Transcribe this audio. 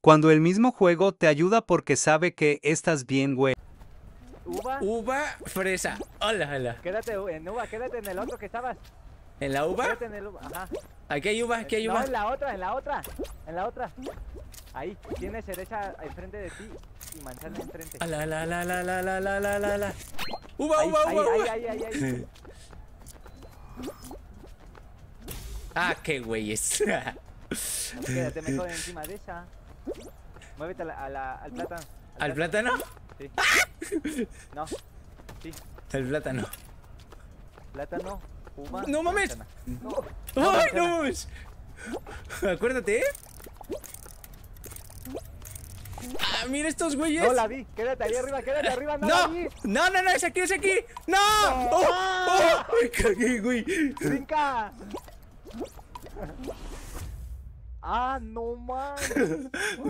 Cuando el mismo juego te ayuda porque sabe que estás bien, güey. Uva. Uva, fresa. Hola, hola. Quédate en uva, quédate en el otro que estabas. ¿En la uva? Quédate en el uva. Ajá. Aquí hay uva, aquí hay No, uva. en la otra, en la otra. En la otra. Ahí, tienes cereza enfrente de ti y manzana enfrente. Ala, la, la, la, la, la, la, la, la, la. Uva, Ahí, uva, ahí, uva, ahí, uva. ahí, ahí, ahí. Ah, qué güeyes. Quédate mejor encima de esa. Muévete a la, a la- al plátano. ¿Al plátano? Sí. No. Sí, Al plátano. plátano. No mames. No. ¡Ay, no mames! Acuérdate, ¿eh? Ah, mira estos güeyes. No la vi. Quédate ahí arriba, quédate arriba. No, No, no, no, no, es aquí, es aquí. ¡No! ¡Oh! ¡Oh! ¡Me cagué, güey! ¡Brinca! Ah, não, mano.